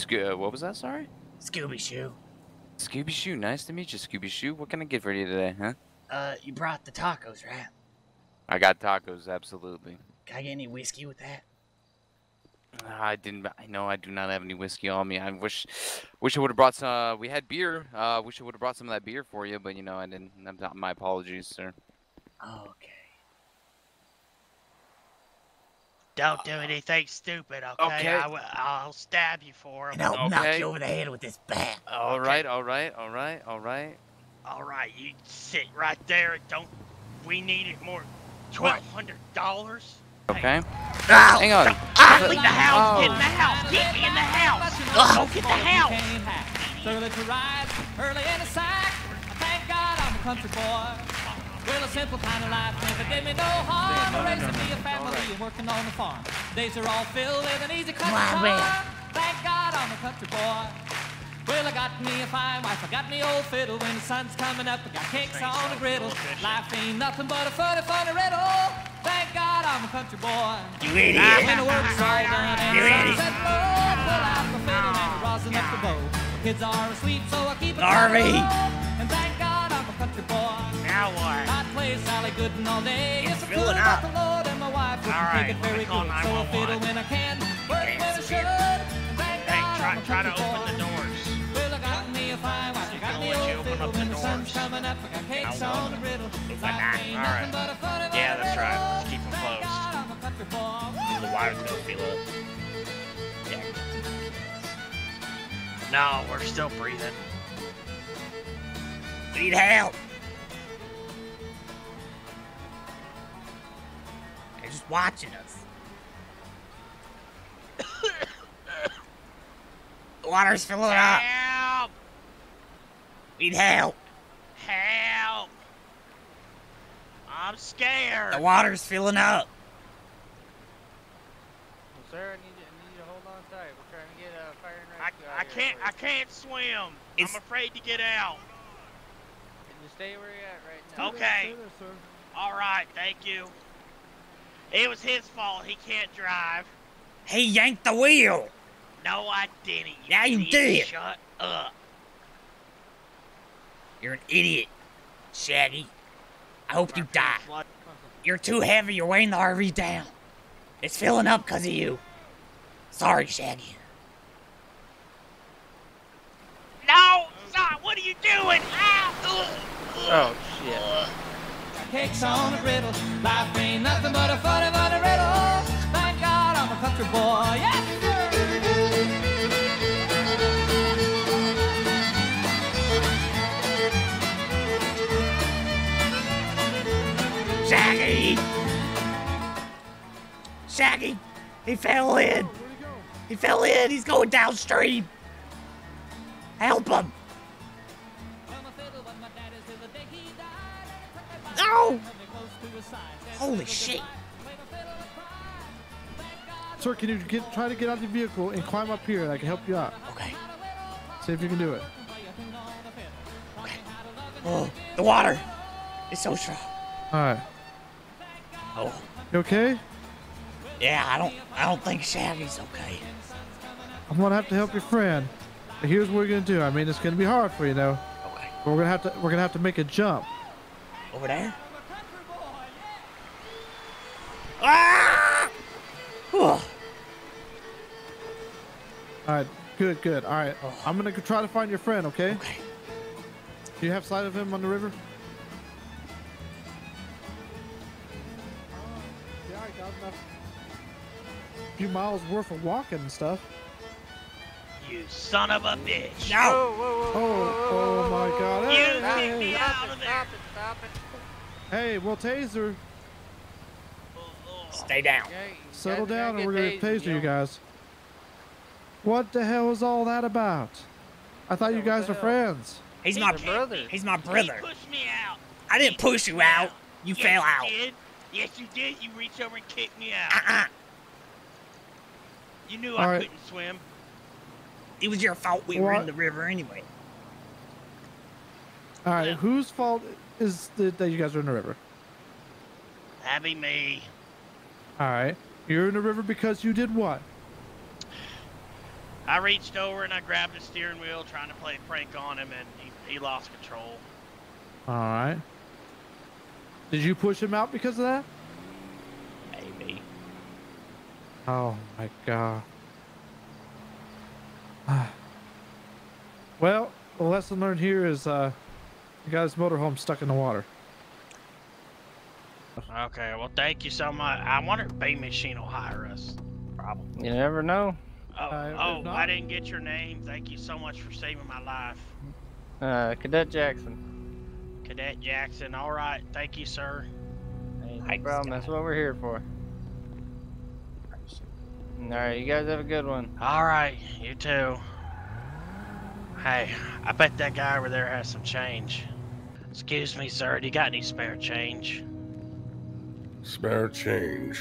Sco- uh, what was that? Sorry. Scooby Shoe. Scooby Shoe. Nice to meet you, Scooby Shoe. What can I get for you today, huh? Uh, you brought the tacos, right? I got tacos, absolutely. Can I get any whiskey with that? I didn't. I know I do not have any whiskey on me. I wish, wish I would have brought some. Uh, we had beer. Uh, wish I would have brought some of that beer for you, but you know I didn't. I'm not- My apologies, sir. Okay. Don't do anything stupid, okay? Okay. I w- I'll stab you for And him. I'll knock you over the head with this bat. All Okay. right, all right, all right, all right. All right, you sit right there. Don't. We need it more. Twelve hundred dollars. Okay. Ow! Hang on. Ah, leave the house. Oh. Get in the house. Get me in the house. Ugh. Go get the house. Early to ride, early in the sack. Thank God I'm a country boy. Well, a simple kind of life never did me no harm. Raising me a family and working on the farm. Days are all filled with an easy country Wow, charm. Thank God I'm a country boy. Well, I got me a fine wife, I got me old fiddle. When the sun's coming up, I got cakes on the griddle. Life ain't nothing but a funny, funny riddle. Thank God I'm a country boy. You When idiot! the work's all done and You the idiot. sunset low, pull out the fiddle and rosin up the bow. Kids are asleep, so I keep it Harvey. Country boy. Now what? I play Sally Gooden all day. It's Yes, I filling feel up. about the Lord and my wife wouldn't take it let me very call good. So I fiddle when I can, work when I should. Thank Hey, God try I'm a try to open the doors. Well, I got me a fine wife, I got me you old open fiddle. up the When the sun's doors. coming up, I got cakes on the griddle. Open that. ain't nothing but a funny, Yeah, that's right. riddle. Let's keep 'em Thank closed. God I'm a country boy. The water's gonna fill up. Yeah. No, we're still breathing. We need help! They're just watching us. the water's filling up. Help! We need help. Help! I'm scared. The water's filling up. Well, sir, I need you, I need you to hold on tight. We're trying to get a fire and I, rescue out I can't for. I can't swim. It's- I'm afraid to get out. Can you stay where you're at right now? Okay. All right, thank you. It was his fault. He can't drive. He yanked the wheel. No, I didn't. You Yeah, you idiot. did. Shut up. You're an idiot, Shaggy. I hope you die. Flood- You're too heavy. You're weighing the RV down. It's filling up because of you. Sorry, Shaggy. No, stop! What are you doing? Ah, Ow! Oh, shit. Cakes on a griddle. Life ain't nothing but a funny, funny riddle. Thank God I'm a country boy. Yes, sir. Shaggy! Shaggy! He fell in! He fell in! He's going downstream! Help him! No! Holy shit! Sir, can you get try to get out of the vehicle and climb up here and I can help you out? Okay. See if you can do it. Okay. Oh, the water! It's so strong. Alright. Oh, You okay? yeah, I don't, I don't think Shaggy's okay. I'm gonna have to help your friend. But here's what we're gonna do. I mean it's gonna be hard for you now. Okay. But we're gonna have to we're gonna have to make a jump. Over there? Ah! Oh, Alright, good, good. Alright. Oh. I'm gonna try to find your friend, okay? okay. Do you have sight of him on the river? Yeah, I got enough. few miles worth of walking and stuff. You son of a bitch! No! Whoa, whoa, whoa, Oh, oh my god. You Hey, kicked me hey, out of there! Stop it, stop it. hey, well, taser, oh, Stay down. Yeah, settle guys are down and we're gonna get taser tased, you guys. What the hell is all that about? I thought Yeah, you guys were hell? friends. He's He my kicked brother. me. He's my He brother. pushed me out. I didn't push you out. You yes, fell out. You did. Yes, you did. You reached over and kicked me out. Uh-uh. You knew All I right. couldn't swim. It was your fault we were in the river anyway. All right, Yeah. whose fault is it that you guys are in the river? That'd be me. All right, you're in the river because you did what? I reached over and I grabbed the steering wheel, trying to play a prank on him, and he, he lost control. All right. Did you push him out because of that? Maybe. Oh my god. well, the lesson learned here is uh, the guy's motorhome stuck in the water. Okay, well, thank you so much. I wonder if Bay Machine will hire us. Probably. You never know. Oh, Uh, oh, I didn't get your name. Thank you so much for saving my life. Uh, Cadet Jackson. Cadet Jackson. All right. Thank you, sir. Hey, no Thanks, problem. That's what we're here for. All right, you guys have a good one. All right. You too. Hey, I bet that guy over there has some change. Excuse me, sir. Do you got any spare change? Spare change.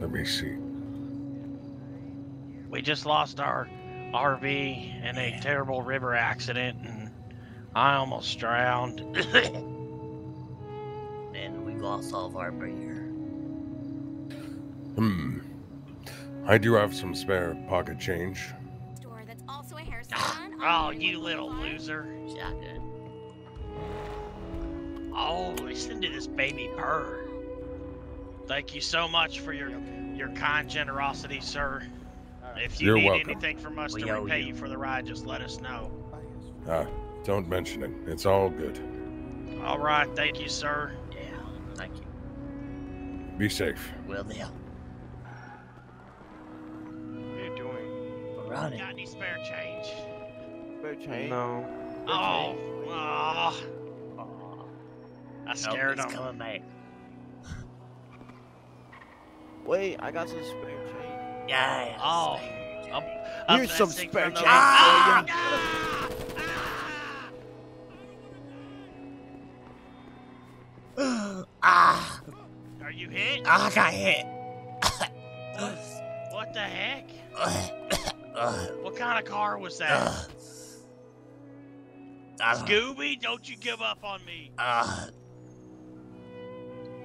Let me see. We just lost our RV in a terrible river accident, and I almost drowned. And we lost all of our beer. Hmm. I do have some spare pocket change. store that's also a hair salon. oh, you little loser. Shotgun. Oh, listen to this baby purr. Thank you so much for your your kind generosity, sir. If you You're need welcome. anything from us We to repay you. you for the ride, just let us know. Ah, don't mention it. It's all good. All right, thank you, sir. Yeah, thank you. Be safe. Will do. Running. Got any spare change? Spare change? No. Oh, oh, I scared Nope, he's him. coming back. Wait, I got some spare change. Yeah. Oh. spare Up- Here's some spare change Ah! for Ah! ah, Are you hit? I got hit. What the heck? Ugh, What kind of car was that? ugh. I don't, Scooby, don't you give up on me. uh,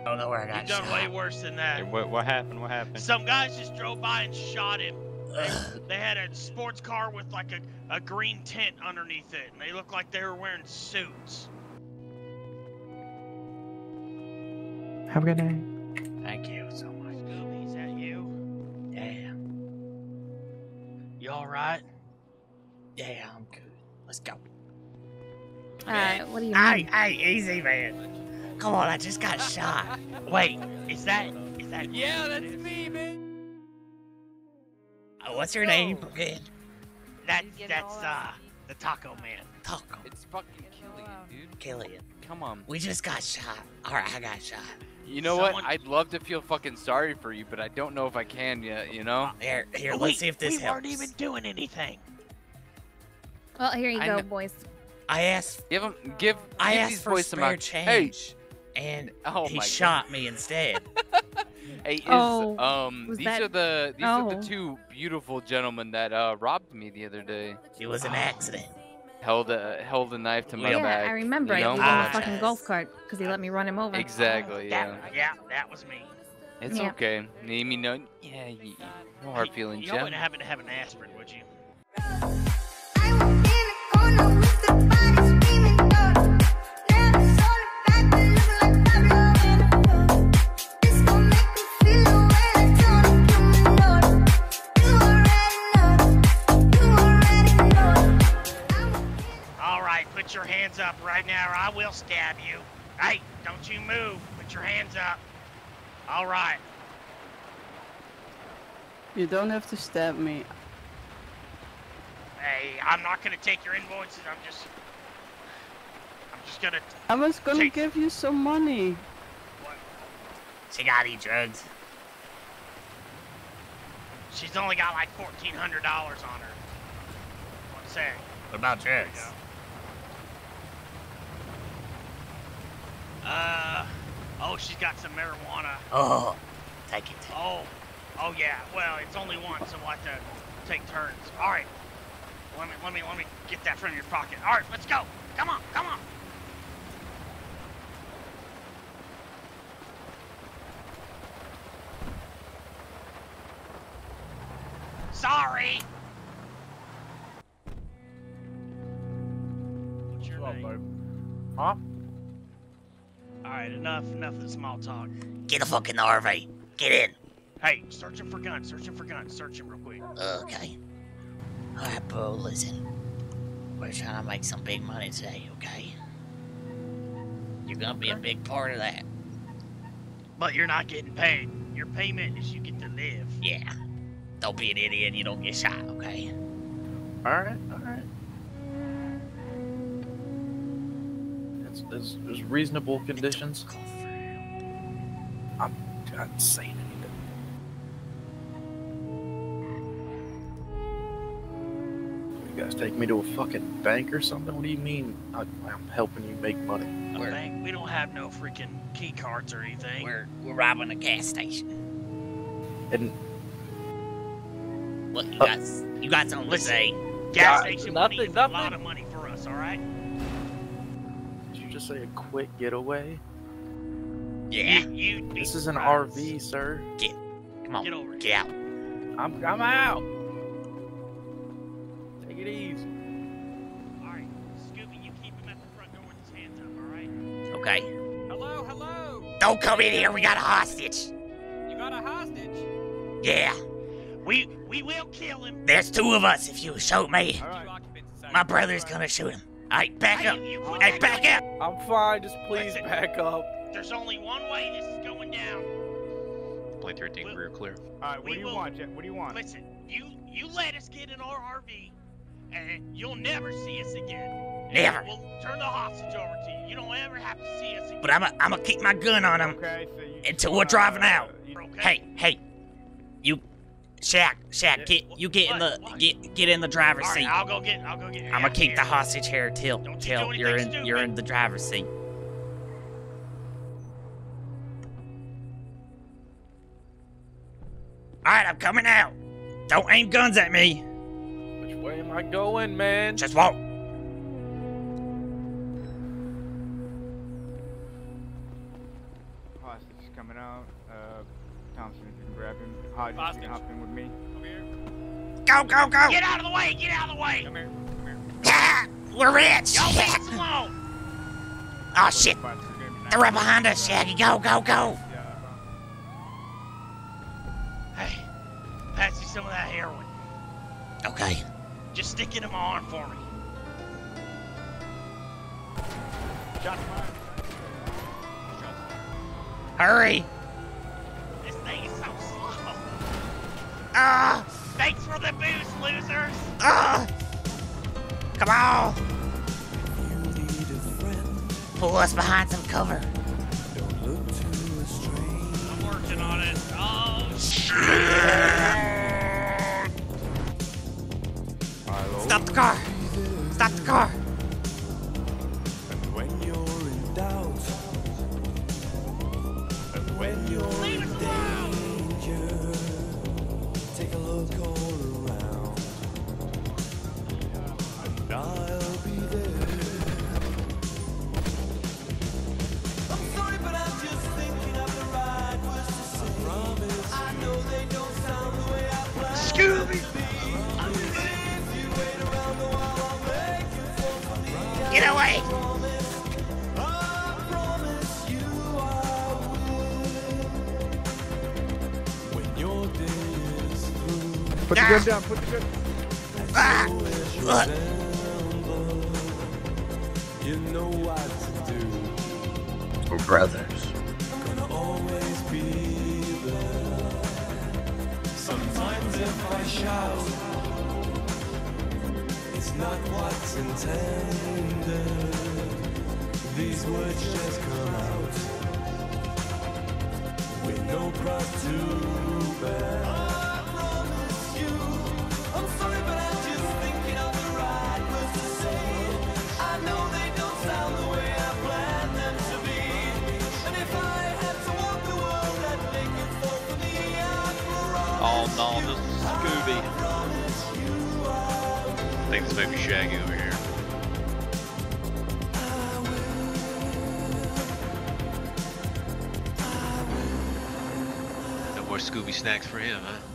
I don't know where I got You've done shot. way worse than that. what, what happened? What happened? Some guys just drove by and shot him. Ugh. They had a sports car with like a, a green tent underneath it, and they looked like they were wearing suits. Have a good day. Thank you so You alright? yeah, I'm good. Let's go. Alright, what do you Hey, mean? hey, easy, man. Come on, I just got shot. Wait, is that is that Yeah, that's me, man. Uh, what's your name again? That's that's uh the Taco Man. Taco. It's fucking Killian, dude. Killian. Come on. We just got shot. Alright, I got shot. You know Someone- what? I'd love to feel fucking sorry for you, but I don't know if I can yet. You know? Here, here, But let's we, see if this we helps. weren't even doing anything. Well, here you I go, kn- boys. I asked Give him, give, I give asked these for boys some spare out- Hey, change. And oh he my shot me instead. God. Hey, is, Oh, um, these that- are the these are Oh. the two beautiful gentlemen that uh robbed me the other day. it was an accident. Held a held a knife to my yeah, back. I remember. you I know? gave him Ah. a fucking golf cart because he let me run him over. Exactly. Yeah. That, yeah, that was me. It's Yeah. okay. Need me no. Yeah. You, no hard You- feelings, You yeah. wouldn't happen to have an aspirin, would you? Put your hands up right now, or I will stab you. Hey, don't you move. Put your hands up. All right. You don't have to stab me. Hey, I'm not gonna take your invoices. I'm just, I'm just gonna. I was gonna Take- give you some money. She got any drugs? She's only got like fourteen hundred dollars on her. One sec. What about There you drugs? Uh, oh, she's got some marijuana. Oh, take it. Oh, oh yeah. Well, it's only one, so we'll have to take turns. All right. Let me, let me, let me get that from your pocket. All right, let's go. Come on, come on. Sorry. What's your Hello, name? Huh? All right, enough, enough of the small talk. Get the fuck in the RV. Get in. Hey, searching for guns, searching for guns, searching real quick. Okay. Alright, bro, listen. We're trying to make some big money today, okay? You're gonna be a big part of that. But you're not getting paid. Your payment is you get to live. Yeah. Don't be an idiot and you don't get shot, okay? Alright, alright. It's, it's, it's reasonable conditions. I'm not saying anything. You guys take me to a fucking bank or something? What do you mean I, I'm helping you make money? A bank? We don't have no freaking key cards or anything. We're we're robbing a gas station. And What you Uh, got you got something to say? Gas God, station nothing- money is a lot of money for us, all right? Did you just say a quick getaway? Yeah. You, you'd This is an surprised. RV, sir. Get, come on. Get over Get out. I'm I'm out. Take it easy. All right, Scooby, you keep him at the front door with his hands up, all right? Okay. Hello, hello. Don't come in here, we got a hostage. You got a hostage? Yeah. We we will kill him. There's two of us if you shoot me. All right. My brother's gonna shoot him. Alright, back up. you put Hey, back up! I'm fine. Just please Listen. back up. There's only one way this is going down. Plane 13, We'll- rear clear. All right, We do you will- What do you want? Listen, you you let us get in our RV, and you'll never see us again. And Never. We'll turn the hostage over to you. You don't ever have to see us again. But I'm gonna I'm keep my gun on him Okay, so you, until we're driving out. Uh, okay? Hey, hey. You Shaq, Shaq, Yeah, get you get in the get get in the driver's All right, seat. I'll go get. I'll go get. I'm gonna keep the hostage here till Don't you till do you're in anything you're in the driver's seat. Alright, I'm coming out. Don't aim guns at me. Which way am I going, man? Just walk. Hostage is coming out. Uh, Thompson, if you can grab him. Hodges, you can hop in with me. Come here. Go, go, go! Get out of the way! Get out of the way! Come here. Come here. Ah, we're rich! Y'all Shit. be slow. Oh shit! They're right behind us, Shaggy. Go, go, go! Hey, pass me some of that heroin. Okay. Just stick it in my arm for me. Shot fired. Hurry! Ah! Thanks for the boost, losers. Ah! Come on! Pull us behind some cover. I'm working on it. Oh shit! Stop the car! Stop the car! When you're in doubt, and when you're in danger, day is through, Put the gun down. Put the gun. Ah! Look! you know what to do. We're brothers. I shout, it's not what's intended. These words just come out with no cross to bear. Oh no, this is Scooby. I think this may be Shaggy over here. No more Scooby snacks for him, huh?